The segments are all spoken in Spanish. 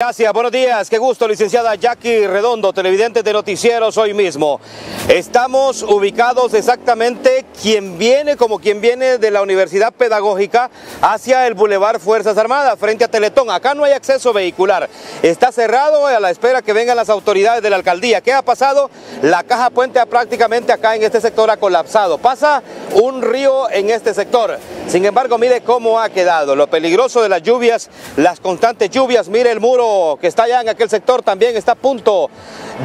Gracias, buenos días, qué gusto, licenciada Jackie Redondo, televidente de Noticieros hoy mismo. Estamos ubicados exactamente quien viene, como quien viene de la Universidad Pedagógica hacia el Boulevard Fuerzas Armadas, frente a Teletón. Acá no hay acceso vehicular, está cerrado a la espera que vengan las autoridades de la alcaldía. ¿Qué ha pasado? La caja puente prácticamente acá en este sector ha colapsado. Pasa un río en este sector. Sin embargo, mire cómo ha quedado. Lo peligroso de las lluvias, las constantes lluvias, mire el muro que está allá en aquel sector también está a punto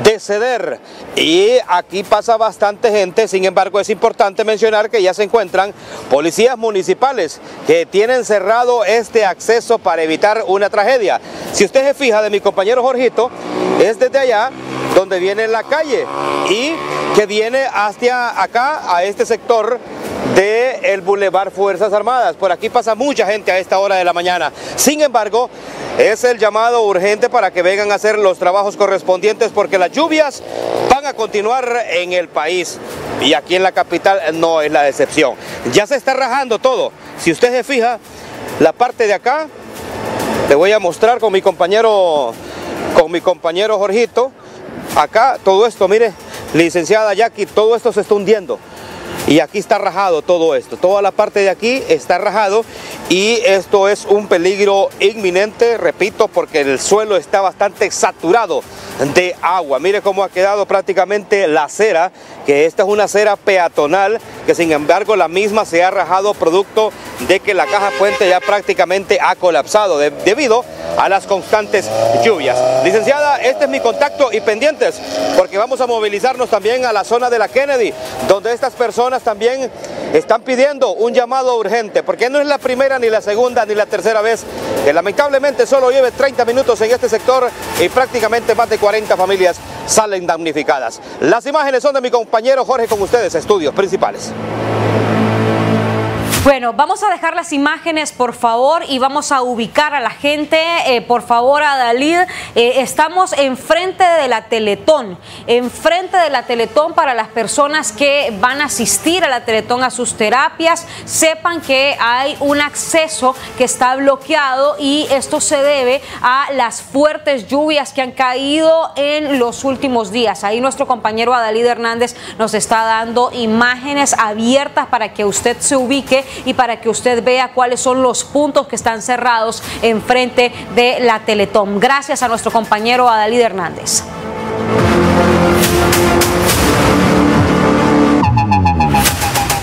de ceder y aquí pasa bastante gente, sin embargo es importante mencionar que ya se encuentran policías municipales que tienen cerrado este acceso para evitar una tragedia. Si usted se fija de mi compañero Jorgito, es desde allá donde viene la calle y que viene hacia acá, a este sector del el Boulevard Fuerzas Armadas. Por aquí pasa mucha gente a esta hora de la mañana. Sin embargo, es el llamado urgente para que vengan a hacer los trabajos correspondientes porque las lluvias van a continuar en el país y aquí en la capital no es la excepción. Ya se está rajando todo. Si usted se fija, la parte de acá, le voy a mostrar con mi compañero, con mi compañero Jorgito, acá todo esto, mire, licenciada Jackie, todo esto se está hundiendo y aquí está rajado todo esto, toda la parte de aquí está rajado y esto es un peligro inminente, repito, porque el suelo está bastante saturado de agua. Mire cómo ha quedado prácticamente la acera, que esta es una acera peatonal, que sin embargo la misma se ha rajado producto de que la caja puente ya prácticamente ha colapsado debido a las constantes lluvias. Licenciada, este es mi contacto y pendientes, porque vamos a movilizarnos también a la zona de la Kennedy, donde estas personas también están pidiendo un llamado urgente, porque no es la primera, ni la segunda, ni la tercera vez que lamentablemente solo lleve 30 minutos en este sector y prácticamente más de 40 familias salen damnificadas. Las imágenes son de mi compañero Jorge con ustedes, estudios principales. Bueno, vamos a dejar las imágenes, por favor, y vamos a ubicar a la gente. Eh, por favor, a Dalid, eh, estamos enfrente de la Teletón, enfrente de la Teletón para las personas que van a asistir a la Teletón a sus terapias. Sepan que hay un acceso que está bloqueado y esto se debe a las fuertes lluvias que han caído en los últimos días. Ahí nuestro compañero Adalid Hernández nos está dando imágenes abiertas para que usted se ubique y para que usted vea cuáles son los puntos que están cerrados enfrente de la Teletón. Gracias a nuestro compañero Adalid Hernández.